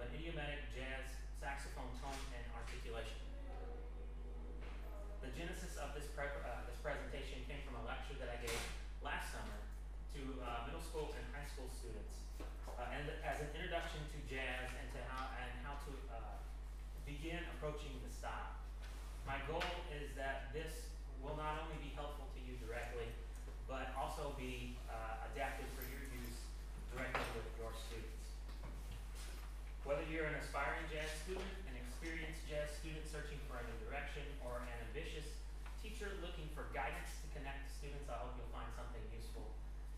of an idiomatic jazz saxophone tone and articulation. The genesis of this, pre- uh, this presentation came from a lecture that I gave last summer to uh, middle school and high school students, uh, and as an introduction to jazz and to how and how to uh, begin approaching the style. My goal is that this will not only be helpful to you directly, but also be uh, adapted for your use directly with your students. Whether you're an aspiring jazz student, an experienced jazz student searching for a new direction, or an ambitious teacher looking for guidance to connect students, I hope you'll find something useful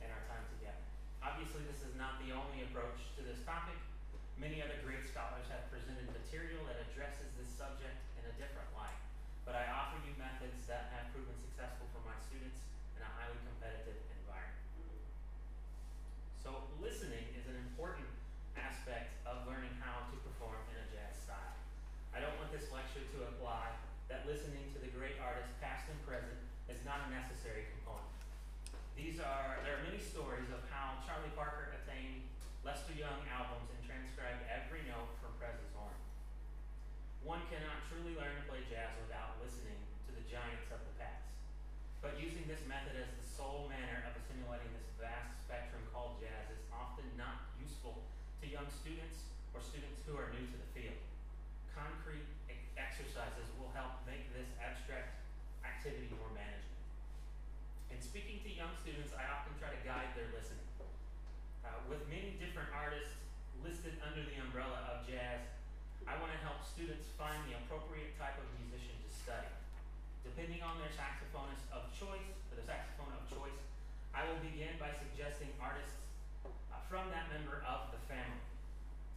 in our time together. Obviously, this is not the only approach to this topic. Many other great scholars have presented material that addresses this subject in a different light, but I offer you methods that have proven successful for my students in a highly competitive environment. So listening is an important aspect of learning how to perform in a jazz style. I don't want this lecture to imply that listening to the great artists past and present is not a necessary component. These are there are many stories of how Charlie Parker attained Lester Young albums and transcribed every note from Presley's horn. One cannot truly learn to play jazz without listening to the giants of the past. But using this method as the sole manner of assimilating this vast spectrum called jazz is often not useful to young students or students who are new to the field. Concrete exercises will help make this abstract activity speaking to young students, I often try to guide their listening. Uh, with many different artists listed under the umbrella of jazz, I want to help students find the appropriate type of musician to study. Depending on their saxophonist of choice, or the saxophone of choice, I will begin by suggesting artists uh, from that member of the family.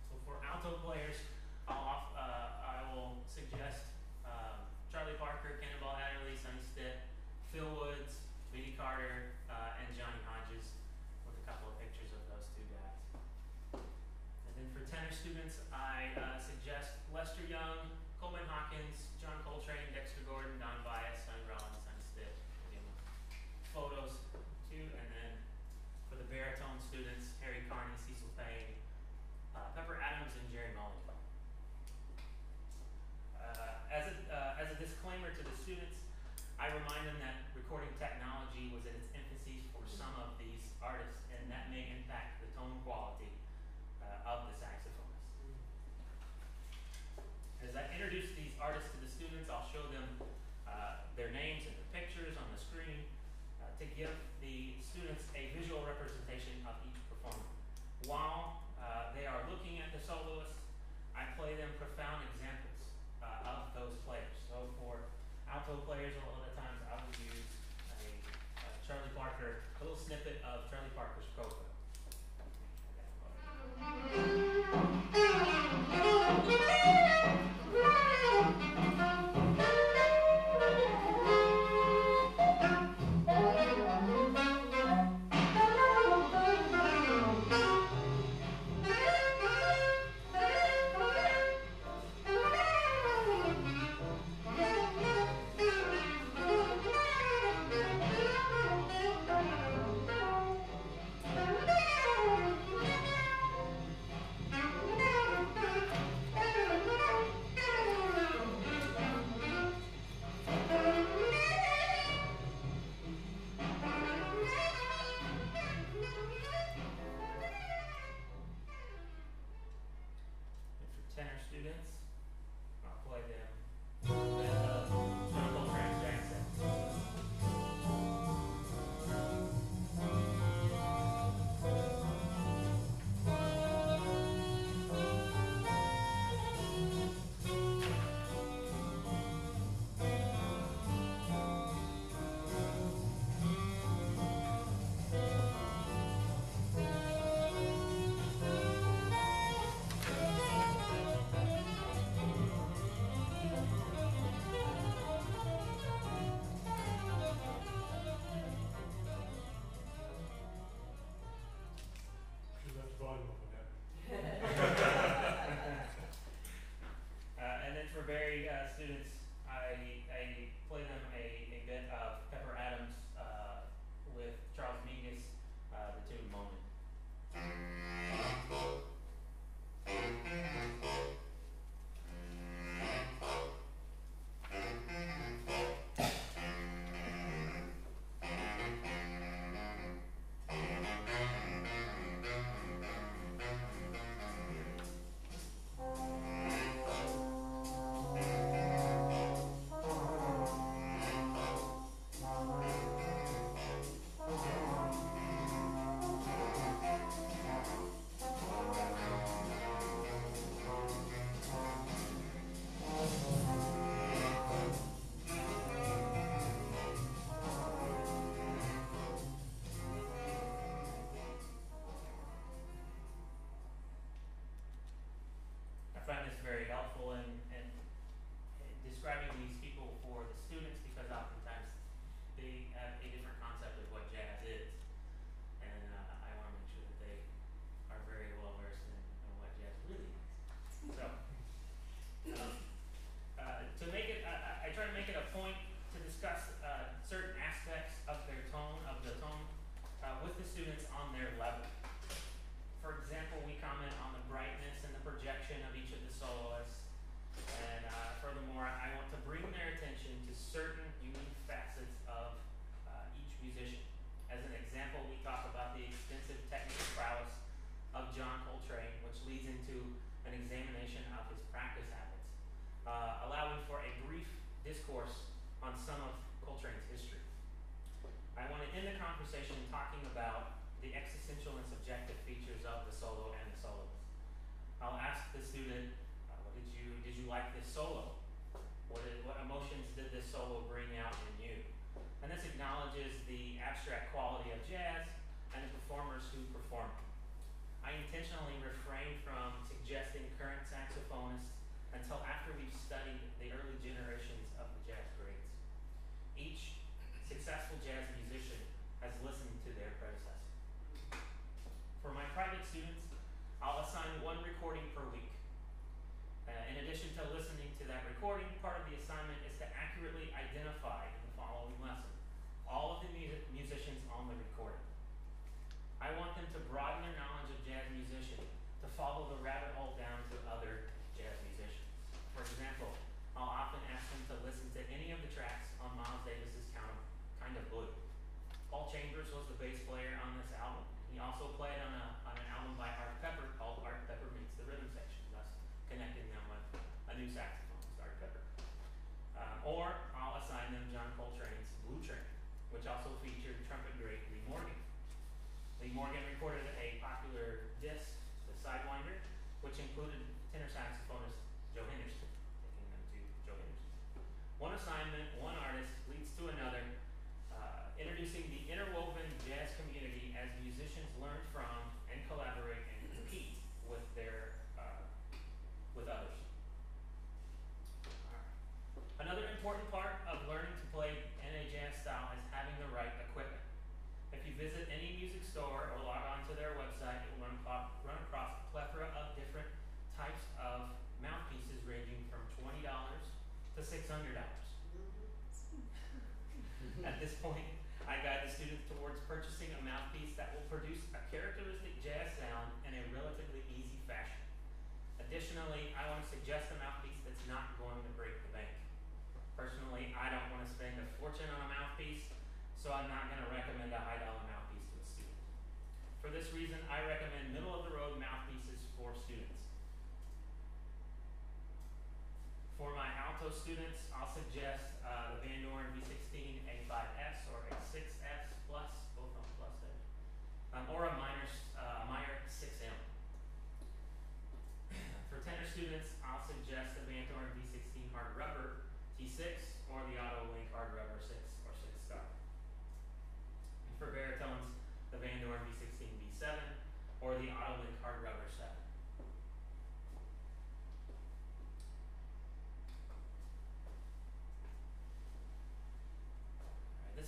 So for alto players, I'll off, uh, I will suggest um, Charlie Parker, Cannonball Adderley, Sonny Stitt, Phil Woods, Benny Carter, uh, and Johnny Hodges, with a couple of pictures of those two guys. And then for tenor students, I uh, suggest Lester Young, Coleman Hawkins, John Coltrane, Dexter Gordon, Don Byas, Sonny Rollins, Sonny Stitt. Again, photos too, and then for the baritone students, Harry Carney, Cecil Payne, uh, Pepper Adams, and Gerry Mulligan. Uh, as, a, uh, as a disclaimer to the students, I remind them that recording technology was in its infancy for some of these artists, and that may impact the tone quality uh, of the saxophonist. As I introduce these artists to the students, I'll show them uh, their names and their pictures on the screen uh, to give the students a visual representation of each performer. While uh, they are looking at the soloist, I play them profound examples uh, of those players. So for alto players, a lot of the times I will use a, a Charlie Parker, a little snippet of Charlie Parker's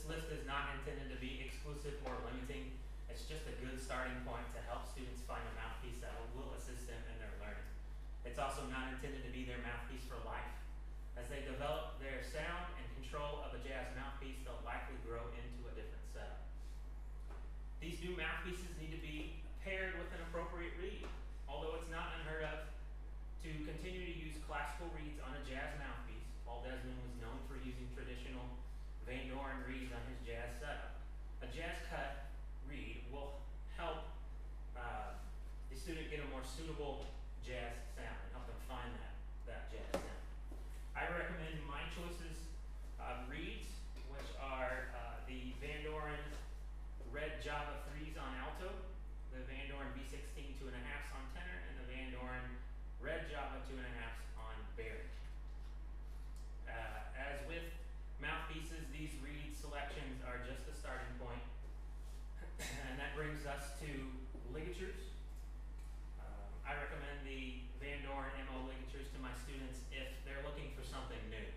list is not intended to be exclusive or limiting. It's just a good starting point to help students find a mouthpiece that will assist them in their learning. It's also not intended to be their mouthpiece for life. As they develop their sound and control of a jazz mouthpiece, they'll likely grow into a different setup. These new mouthpieces need to be paired with an appropriate reed. Although it's not unheard of to continue to use classical reeds on a jazz Van Doren reeds on his jazz setup. A jazz cut reed will help uh, the student get a more suitable us to ligatures. Um, I recommend the Vandoren MO ligatures to my students if they're looking for something new.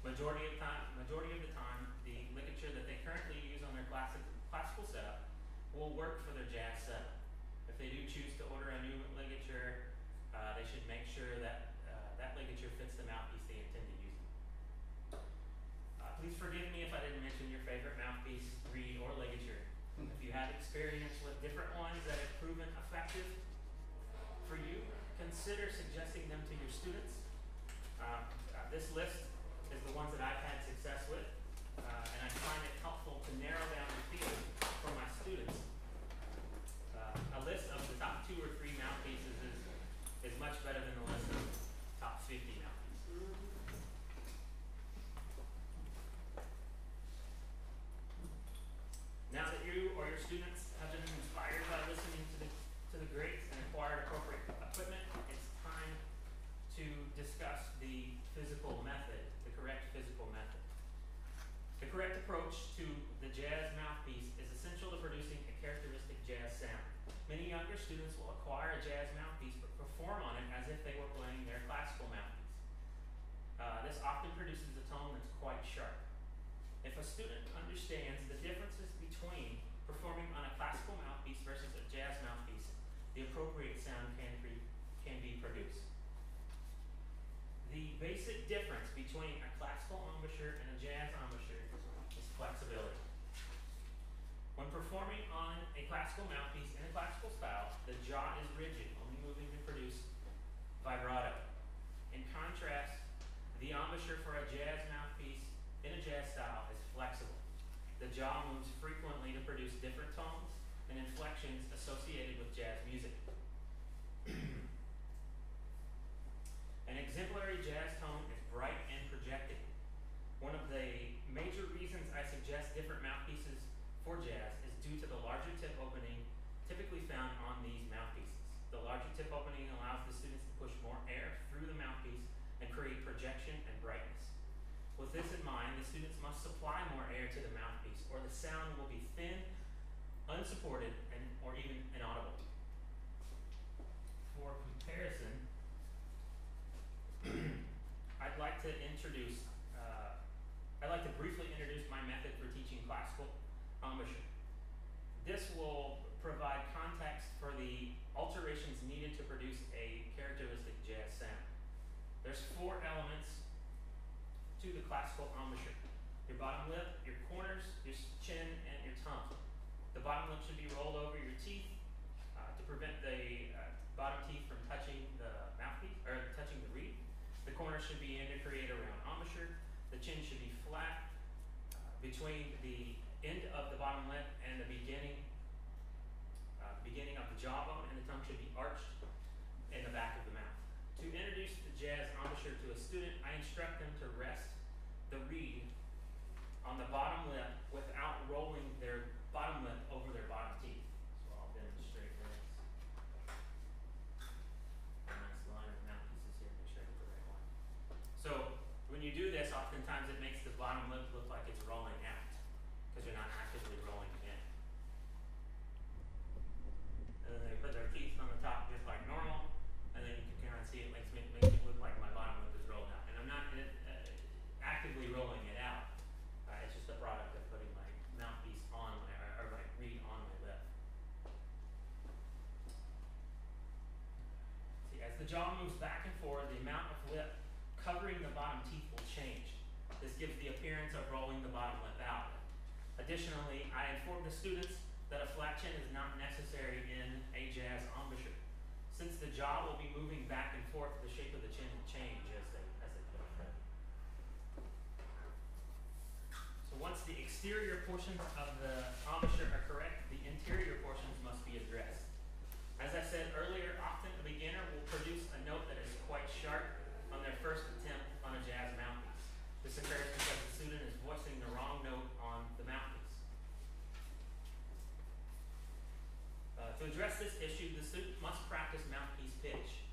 Majority of, time, majority of the time, the ligature that they currently use on their classic, classical setup will work for their jazz setup. If they do choose to order a new ligature, uh, they should make sure that uh, that ligature fits the mouthpiece they intend to use. Uh, please forgive me if I didn't mention your favorite mouthpiece, reed, or ligature. If you had experience consider suggesting them to your students. jaw moves back and forward, the amount of lip covering the bottom teeth will change. This gives the appearance of rolling the bottom lip out. Additionally, I inform the students that a flat chin is not necessary in a jazz embouchure. Since the jaw will be moving back and forth, the shape of the chin will change as they, as they put it. So once the exterior portions of the embouchure are correct, the interior portions must be addressed. To address this issue, the suit must practice mouthpiece pitch.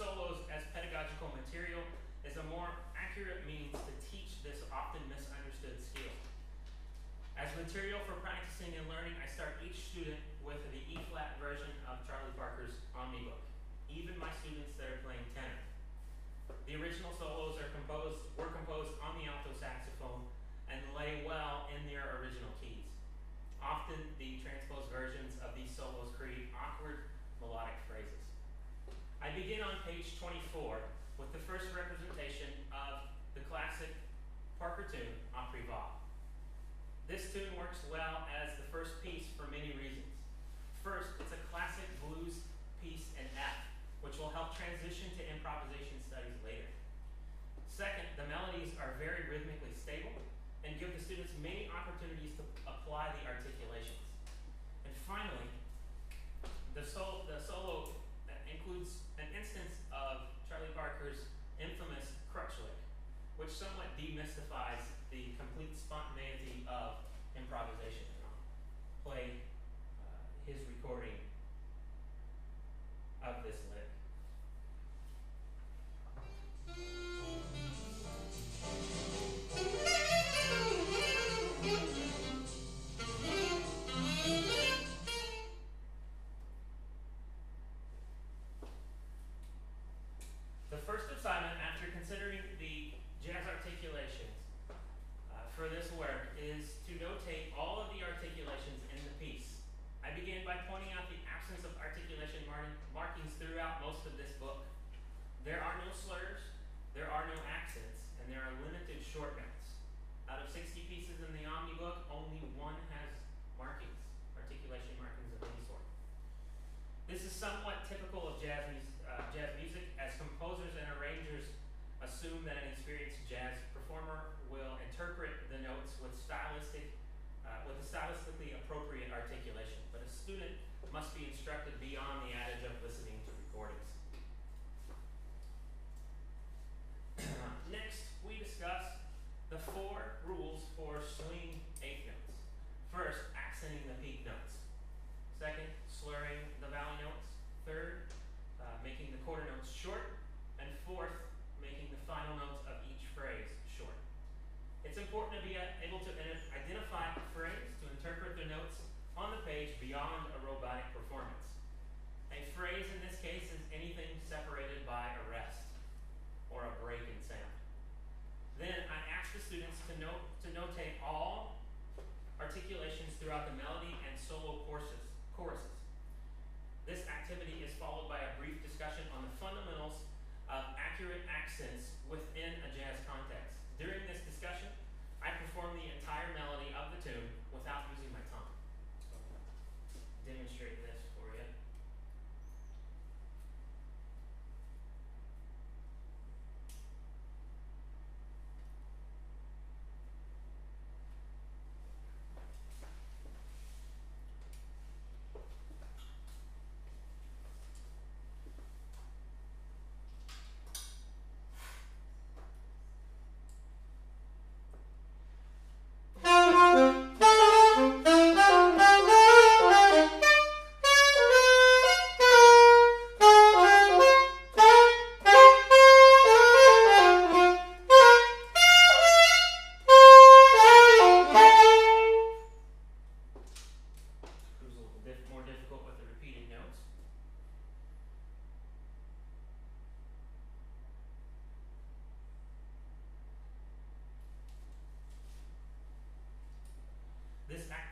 solos as pedagogical material is a more accurate means to teach this often misunderstood skill. As material for practicing and learning, I start each student with the E-flat version of Charlie Parker's Omnibook, even my students that are playing tenor. The original solos are composed, were composed on the alto saxophone and lay well I begin on page 24 with the first representation of the classic Parker tune, Au Privave. This tune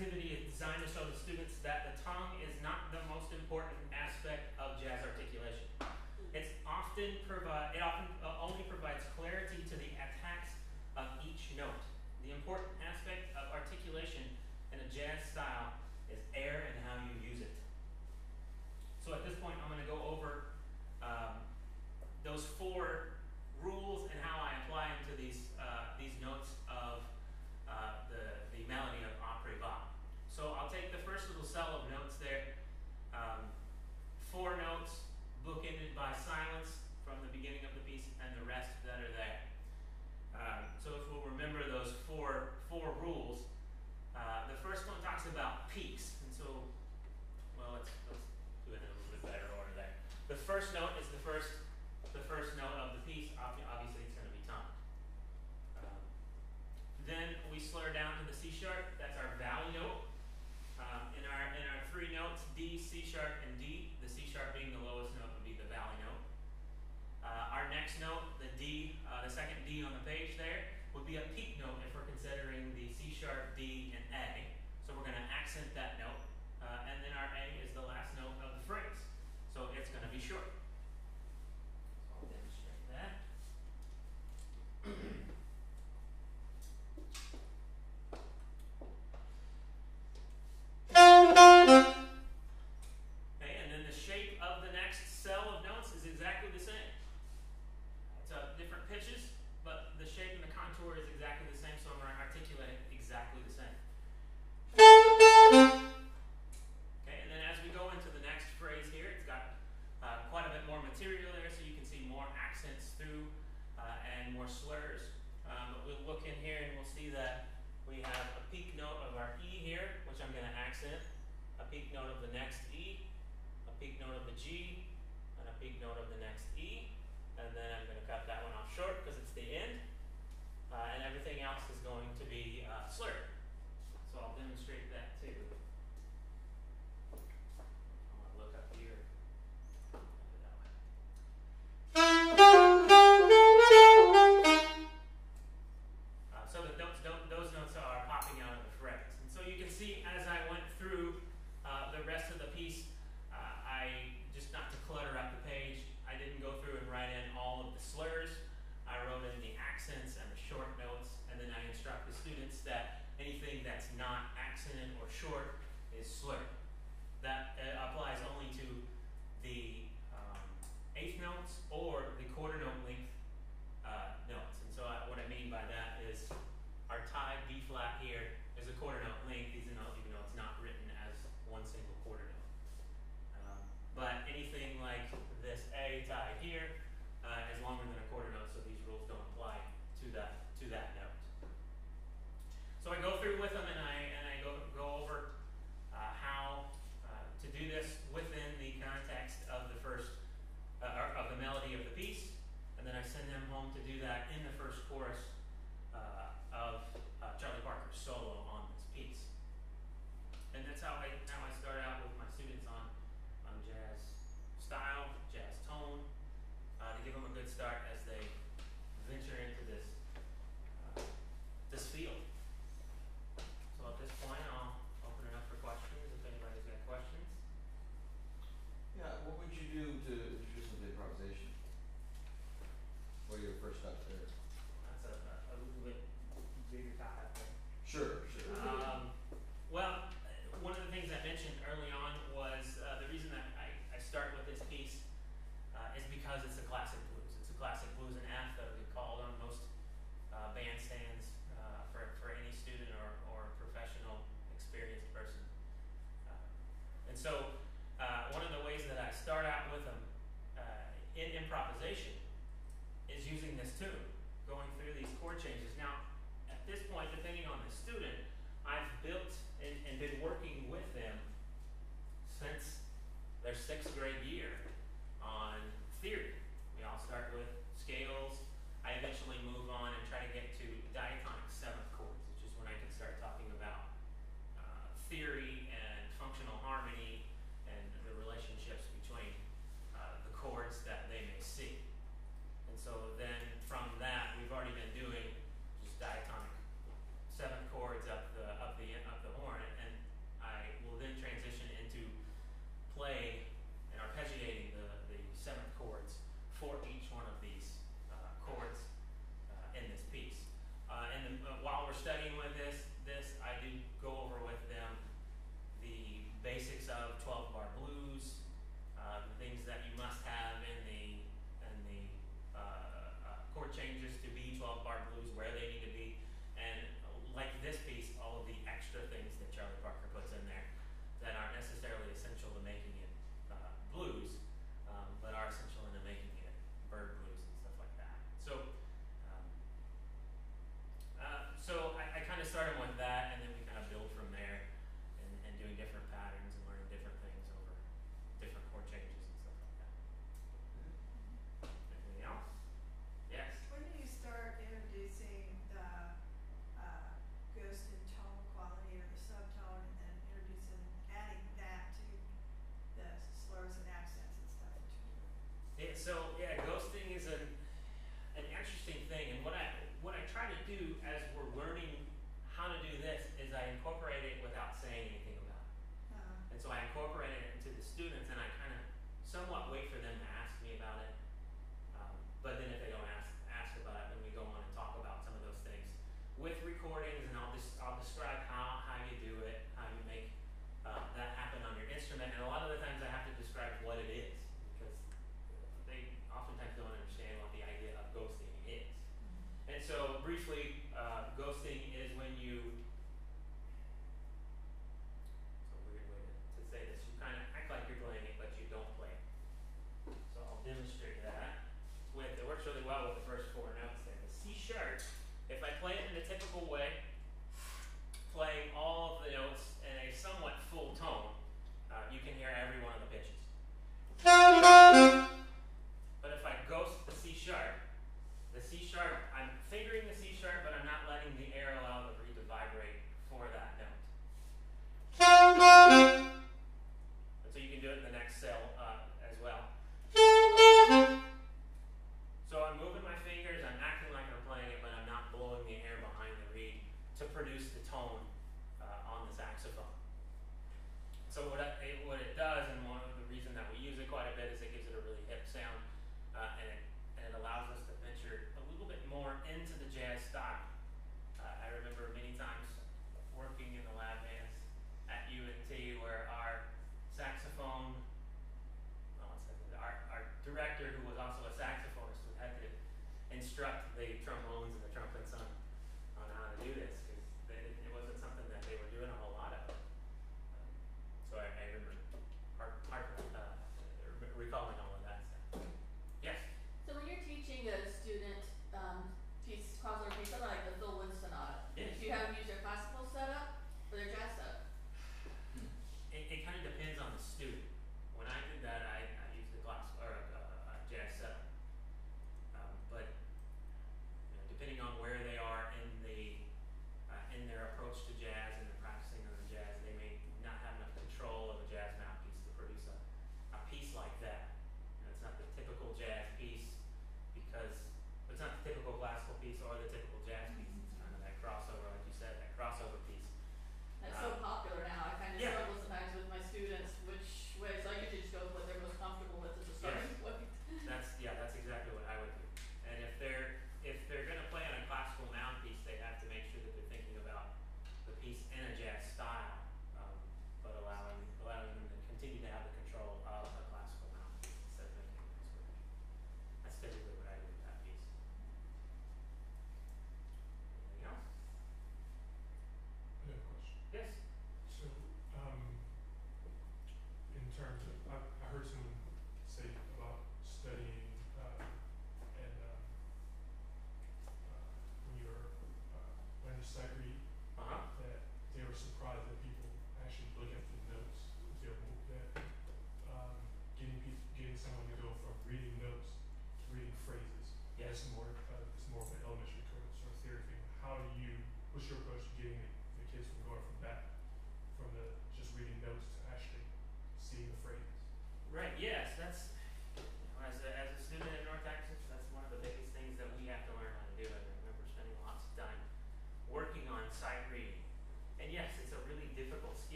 activity short is slurred.